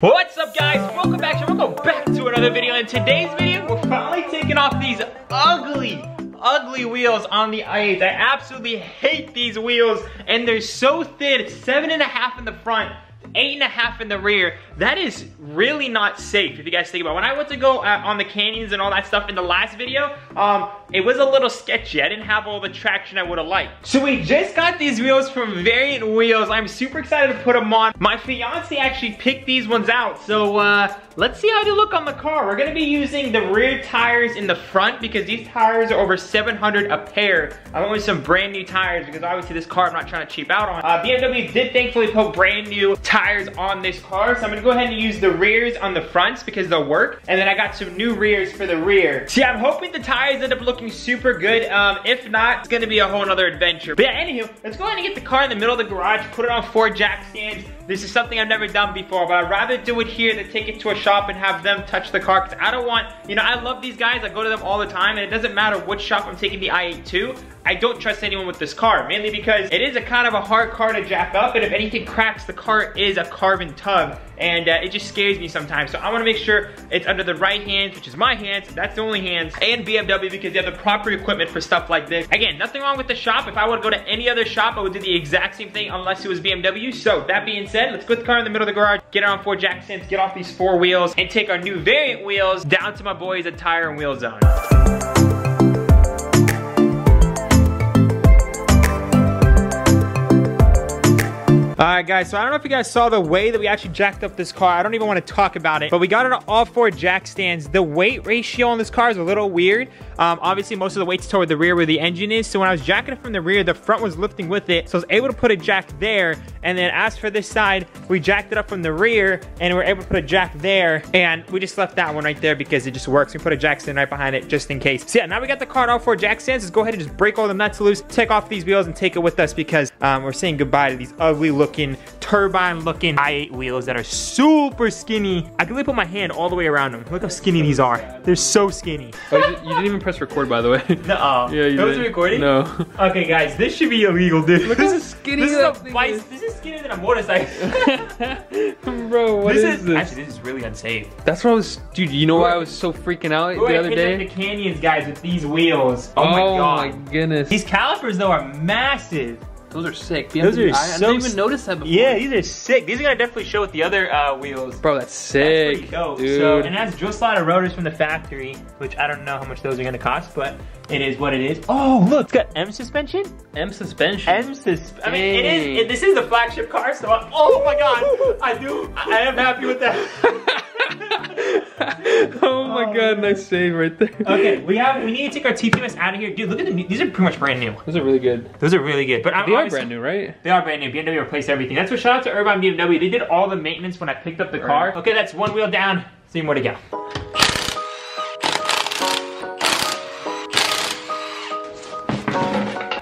What's up guys? Welcome back welcome back to another video. In today's video, we're finally taking off these ugly, ugly wheels on the i8. I absolutely hate these wheels and they're so thin, seven and a half in the front, eight and a half in the rear. That is really not safe if you guys think about it. When I went to go uh, on the canyons and all that stuff in the last video, um, it was a little sketchy. I didn't have all the traction I would have liked. So we just got these wheels from Variant Wheels. I'm super excited to put them on. My fiance actually picked these ones out. So uh, let's see how they look on the car. We're gonna be using the rear tires in the front because these tires are over 700 a pair. I went with some brand new tires because obviously this car I'm not trying to cheap out on. Uh, BMW did thankfully put brand new tires on this car. So I'm gonna go ahead and use the rears on the fronts because they'll work. And then I got some new rears for the rear. See, I'm hoping the tires end up looking super good. Um, if not, it's gonna be a whole nother adventure. But yeah, anywho, let's go ahead and get the car in the middle of the garage, put it on four jack stands. This is something I've never done before, but I'd rather do it here than take it to a shop and have them touch the car, because I don't want, you know, I love these guys, I go to them all the time, and it doesn't matter which shop I'm taking the i8 to, I don't trust anyone with this car, mainly because it is a kind of a hard car to jack up, and if anything cracks, the car is a carbon tub, and uh, it just scares me sometimes. So I wanna make sure it's under the right hands, which is my hands, that's the only hands, and BMW because they have the proper equipment for stuff like this. Again, nothing wrong with the shop. If I would go to any other shop, I would do the exact same thing unless it was BMW. So that being said, let's put the car in the middle of the garage, get it on four jack stands, get off these four wheels, and take our new variant wheels down to my boys at Tire and Wheel Zone. All right, guys, so I don't know if you guys saw the way that we actually jacked up this car. I don't even want to talk about it, but we got it on all four jack stands. The weight ratio on this car is a little weird. Um, obviously, most of the weight's toward the rear where the engine is, so when I was jacking it from the rear, the front was lifting with it, so I was able to put a jack there, and then as for this side, we jacked it up from the rear, and we are able to put a jack there, and we just left that one right there because it just works. We put a jack stand right behind it just in case. So yeah, now we got the car on all four jack stands. Let's go ahead and just break all the nuts loose, take off these wheels, and take it with us because um, we're saying goodbye to these ugly looking looking, turbine looking i8 wheels that are super skinny. I can really put my hand all the way around them. Look how skinny these are. They're so skinny. Oh, you, didn't even press record, by the way. No. -uh. Yeah, you That was recording? No. Okay, guys, this should be illegal, dude. Look how skinny this is. A bike, this is skinnier than a motorcycle. Bro, what this is, is this? Actually, this is really unsafe. That's what I was, dude, you know why I was so freaking out the other day? the canyons, guys, with these wheels. Oh, oh my god. my goodness. These calipers, though, are massive. Those are sick. BMW, those are I, so I didn't even notice that before. Yeah, these are sick. These are gonna definitely show with the other uh, wheels. Bro, that's sick. That's dope. Dude. So, and it has drill slotted rotors from the factory, which I don't know how much those are gonna cost, but it is what it is. Oh, look, it's got M suspension. M suspension. M sus. I mean, it is. It, this is the flagship car, so I, oh my god, I do. I am happy with that. oh my oh, god, nice save right there. Okay, we have we need to take our TPMS out of here. Dude, look at the these are pretty much brand new. Those are really good. Those are really good. But they are brand new, right? They are brand new. BMW replaced everything. That's what shout out to Irvine BMW. They did all the maintenance when I picked up the car. Okay, that's one wheel down. See more to go.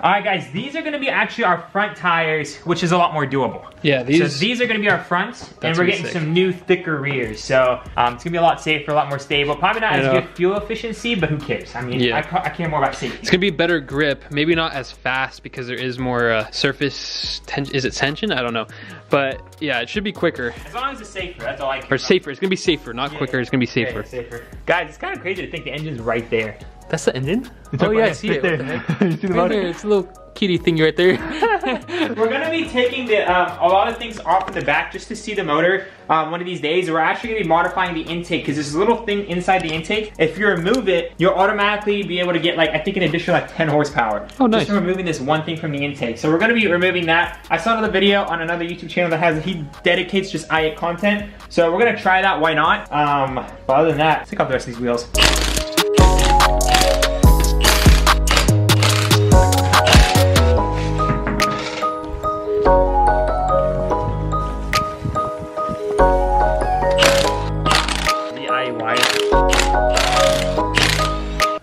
All right, guys, these are gonna be actually our front tires, which is a lot more doable. Yeah, these. So these are gonna be our fronts, and we're getting sick. some new thicker rears. So um, it's gonna be a lot safer, a lot more stable. Probably not as good fuel efficiency, but who cares? I mean, yeah. I, I, care more about safety. It's gonna be better grip, maybe not as fast because there is more uh, surface tension. Is it tension? I don't know, but yeah, it should be quicker. As long as it's safer, that's all I care. Or safer. It's gonna be safer, not yeah, quicker. It's gonna be safer. Yeah, safer. Guys, it's kind of crazy to think the engine's right there. That's the engine? oh yeah, I see it. There. you see the right there. It's a little kitty thing right there. we're gonna be taking the um, a lot of things off in the back just to see the motor um, one of these days. We're actually gonna be modifying the intake because there's a little thing inside the intake. If you remove it, you'll automatically be able to get like, I think an additional like 10 horsepower. Oh, nice. Just from removing this one thing from the intake. So we're gonna be removing that. I saw another video on another YouTube channel that has, he dedicates just i8 content. So we're gonna try that, why not? Um, but other than that, let's take off the rest of these wheels.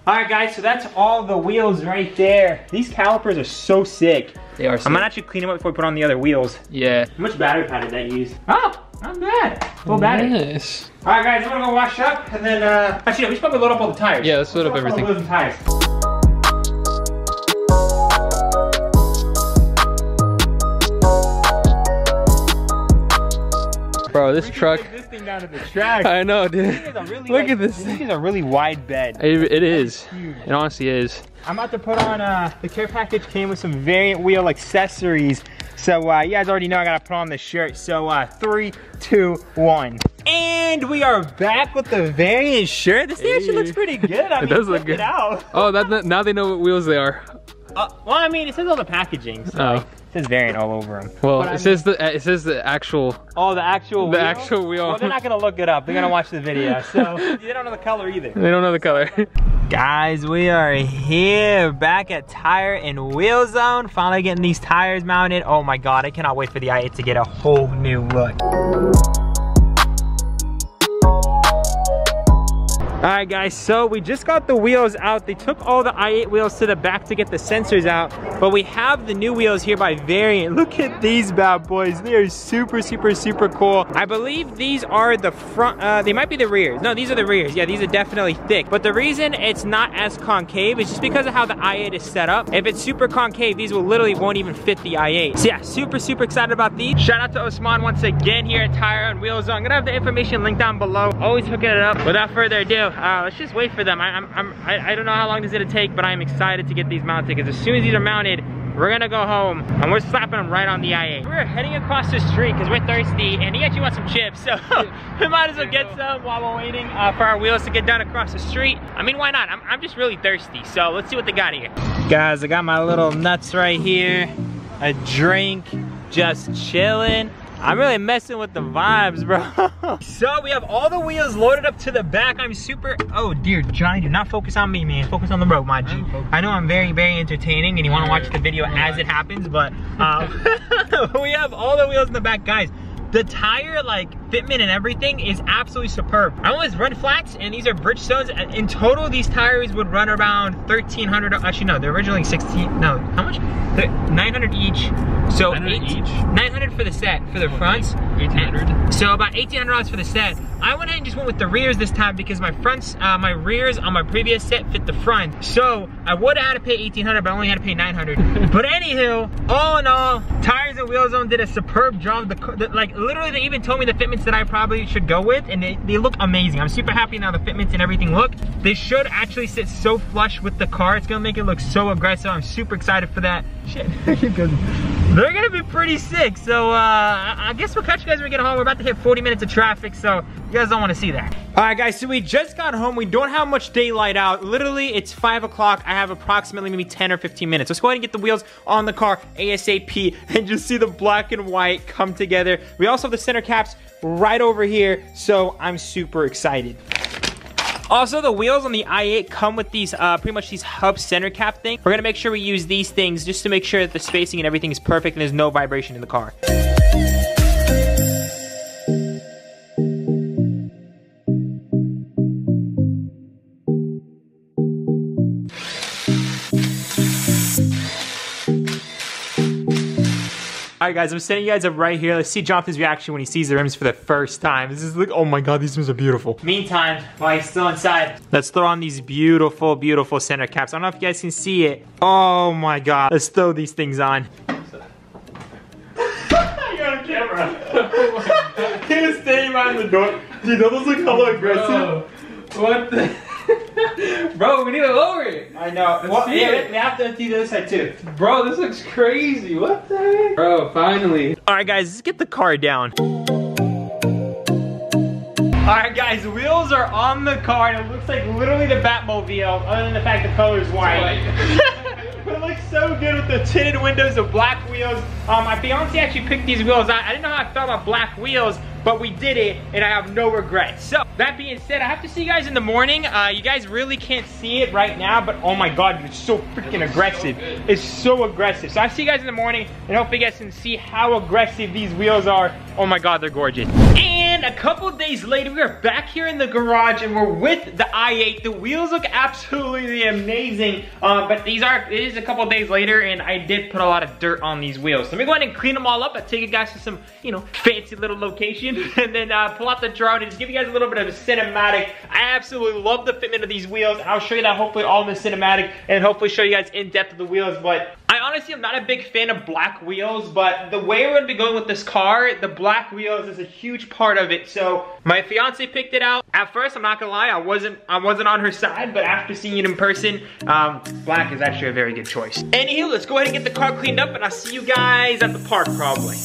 Alright guys, so that's all the wheels right there. These calipers are so sick. They are sick. I'm gonna actually clean them up before we put on the other wheels. Yeah. How much battery pad did that use? Oh, not bad. Full battery. Nice. Alright guys, I'm gonna go wash up and then, uh, actually, no, we should probably load up all the tires. Yeah, let's load up everything. Bro, this truck. this thing down to the track. I know, dude. This is a really, Look like, at this This thing. is a really wide bed. It, it is. It honestly is. I'm about to put on, uh, the care package came with some variant wheel accessories. So, uh, you guys already know I gotta put on the shirt. So, uh, three, two, one. And we are back with the variant shirt. This thing actually looks pretty good. I It mean, does look good. It out. Oh, that, that- now they know what wheels they are. Uh, well, I mean, it says on the packaging. So, Oh. Like, it says variant all over them. Well, But I it says the it says the actual. Oh, the actual The wheel? actual wheel. Well, they're not gonna look it up. They're gonna watch the video. So, they don't know the color either. They don't know the color. Guys, we are here back at Tire and Wheel Zone. Finally getting these tires mounted. Oh my God, I cannot wait for the i8 to get a whole new look. All right guys, so we just got the wheels out. They took all the i8 wheels to the back to get the sensors out, but we have the new wheels here by Variant. Look at these bad boys. They are super, super, super cool. I believe these are the front, uh, they might be the rears. No, these are the rears. Yeah, these are definitely thick. But the reason it's not as concave is just because of how the i8 is set up. If it's super concave, these will literally won't even fit the i8. So yeah, super, super excited about these. Shout out to Osman once again here at Tire and Wheels. I'm gonna have the information linked down below. Always hooking it up. Without further ado, uh, let's just wait for them. I, I'm, I'm, I, I don't know how long this is gonna take, but I'm excited to get these mounted because as soon as these are mounted, we're gonna go home and we're slapping them right on the i8. We're heading across the street because we're thirsty and he actually wants some chips, so we might as well get some while we're waiting uh, for our wheels to get done across the street. I mean, why not? I'm, I'm just really thirsty, so let's see what they got here. Guys, I got my little nuts right here, a drink, just chilling. I'm really messing with the vibes, bro. so we have all the wheels loaded up to the back. I'm super, oh dear, Johnny, do not focus on me, man. Focus on the road, my G. I know I'm very, very entertaining and you wanna watch the video as it happens, but um, we have all the wheels in the back. Guys, the tire like fitment and everything is absolutely superb. I always run flats and these are Bridgestones. In total, these tires would run around 1300, actually no, they're originally 16, no, how much? They're 900 each. So 900 eight- each? 900 for the set, for the fronts. 1800. So about $1,800 for the set. I went ahead and just went with the rears this time because my fronts, uh, my rears on my previous set fit the front. So I would have had to pay 1800 but I only had to pay 900 But anywho, all in all, Tires and Wheel Zone did a superb job. The, the, like literally they even told me the fitments that I probably should go with and they, they look amazing. I'm super happy now the fitments and everything look. They should actually sit so flush with the car. It's gonna make it look so aggressive. I'm super excited for that. Shit, they're gonna be pretty sick. So uh, I guess we'll catch you guys when we get home. We're about to hit 40 minutes of traffic, so you guys don't wanna see that. All right guys, so we just got home. We don't have much daylight out. Literally, it's five o'clock. I have approximately maybe 10 or 15 minutes. Let's go ahead and get the wheels on the car ASAP and just see the black and white come together. We also have the center caps right over here, so I'm super excited. Also, the wheels on the i8 come with these, uh, pretty much these hub center cap thing. We're gonna make sure we use these things just to make sure that the spacing and everything is perfect and there's no vibration in the car. All right, guys, I'm setting you guys up right here. Let's see Jonathan's reaction when he sees the rims for the first time. This is like, oh my god, these rims are beautiful. Meantime, while he's still inside, let's throw on these beautiful, beautiful center caps. I don't know if you guys can see it. Oh my god, let's throw these things on. You're on camera. he was standing behind the door. Dude, that was like hella aggressive. what the? Bro, we need to lower it. I know. Let's see yeah, it. we have to do the other side too. Bro, this looks crazy. What the heck? Bro, finally. All right, guys, let's get the car down. All right, guys, wheels are on the car, and it looks like literally the Batmobile, other than the fact the color is white. but it looks so good with the tinted windows, the black wheels. Um, my fiance actually picked these wheels. I, I didn't know how I felt about black wheels, but we did it, and I have no regrets. So, that being said, I have to see you guys in the morning. Uh, you guys really can't see it right now, but oh my god, it's so freaking aggressive. It's so aggressive. So, I'll see you guys in the morning, and hopefully you guys can see how aggressive these wheels are. Oh my god, they're gorgeous. And a couple days later, we are back here in the garage and we're with the i8. The wheels look absolutely amazing, uh, but these are, it is a couple days later and I did put a lot of dirt on these wheels. So let me go ahead and clean them all up. I take you guys to some, you know, fancy little location and then uh, pull out the drone and just give you guys a little bit of a cinematic. I absolutely love the fitment of these wheels. I'll show you that hopefully all in the cinematic and hopefully show you guys in depth of the wheels, but I honestly am not a big fan of black wheels, but the way we're gonna be going with this car, the black wheels is a huge part of it. So my fiance picked it out. At first, I'm not gonna lie, I wasn't I wasn't on her side, but after seeing it in person, um, black is actually a very good choice. Anywho, let's go ahead and get the car cleaned up and I'll see you guys at the park probably.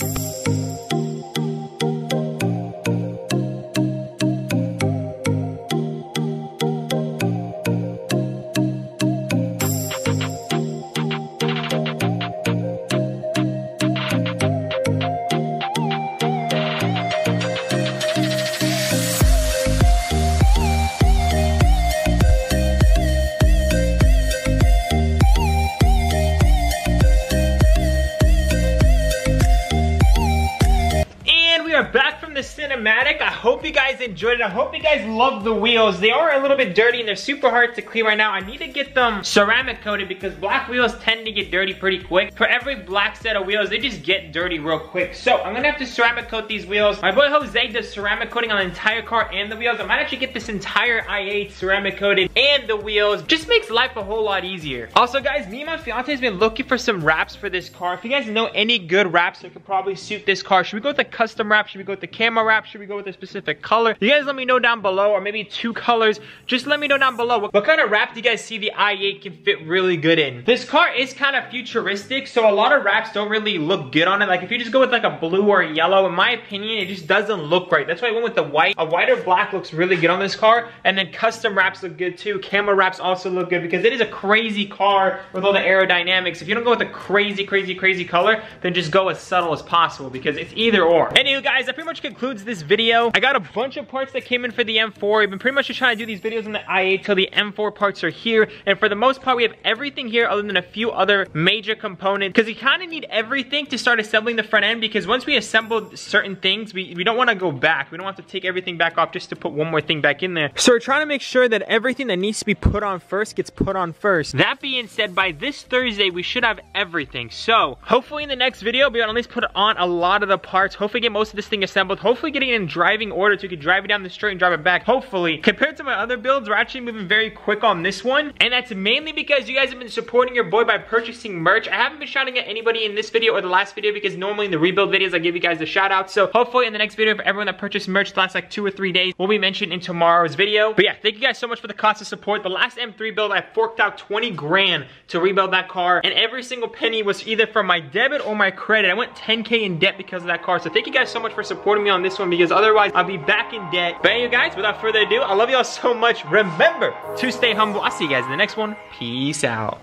Cinematic. I hope you guys enjoyed it. I hope you guys love the wheels. They are a little bit dirty and they're super hard to clean right now. I need to get them ceramic coated because black wheels tend to get dirty pretty quick. For every black set of wheels, they just get dirty real quick. So I'm gonna have to ceramic coat these wheels. My boy Jose does ceramic coating on the entire car and the wheels. I might actually get this entire i8 ceramic coated and the wheels. Just makes life a whole lot easier. Also guys, me and my fiance has been looking for some wraps for this car. If you guys know any good wraps that could probably suit this car, should we go with a custom wrap? Should we go with the camera wrap? Should we go with a specific color? You guys let me know down below or maybe two colors. Just let me know down below. What, what kind of wrap do you guys see the i8 can fit really good in? This car is kind of futuristic, so a lot of wraps don't really look good on it. Like if you just go with like a blue or a yellow, in my opinion, it just doesn't look right. That's why I went with the white. A white or black looks really good on this car. And then custom wraps look good too. Camera wraps also look good because it is a crazy car with all the aerodynamics. If you don't go with a crazy, crazy, crazy color, then just go as subtle as possible because it's either or. Anyway, guys, that pretty much concludes this video. I got a bunch of parts that came in for the M4. I've been pretty much just trying to do these videos on the i8 till the M4 parts are here. And for the most part, we have everything here other than a few other major components because we kind of need everything to start assembling the front end because once we assemble certain things, we, we don't want to go back. We don't have to take everything back off just to put one more thing back in there. So we're trying to make sure that everything that needs to be put on first gets put on first. That being said, by this Thursday, we should have everything. So hopefully in the next video, we'll at least put on a lot of the parts. Hopefully get most of this thing assembled. Hopefully getting it in driving order so we can drive it down the street and drive it back. Hopefully. Compared to my other builds, we're actually moving very quick on this one. And that's mainly because you guys have been supporting your boy by purchasing merch. I haven't been shouting at anybody in this video or the last video because normally in the rebuild videos, I give you guys the shout out. So hopefully in the next video for everyone that purchased merch the last like two or three days will be mentioned in tomorrow's video. But yeah, thank you guys so much for the constant support. The last M3 build, I forked out 20 grand to rebuild that car. And every single penny was either from my debit or my credit. I went 10K in debt because of that car. So thank you guys so much for supporting me on this one because otherwise I'll be back in debt. But anyway guys, without further ado, I love y'all so much. Remember to stay humble. I'll see you guys in the next one. Peace out.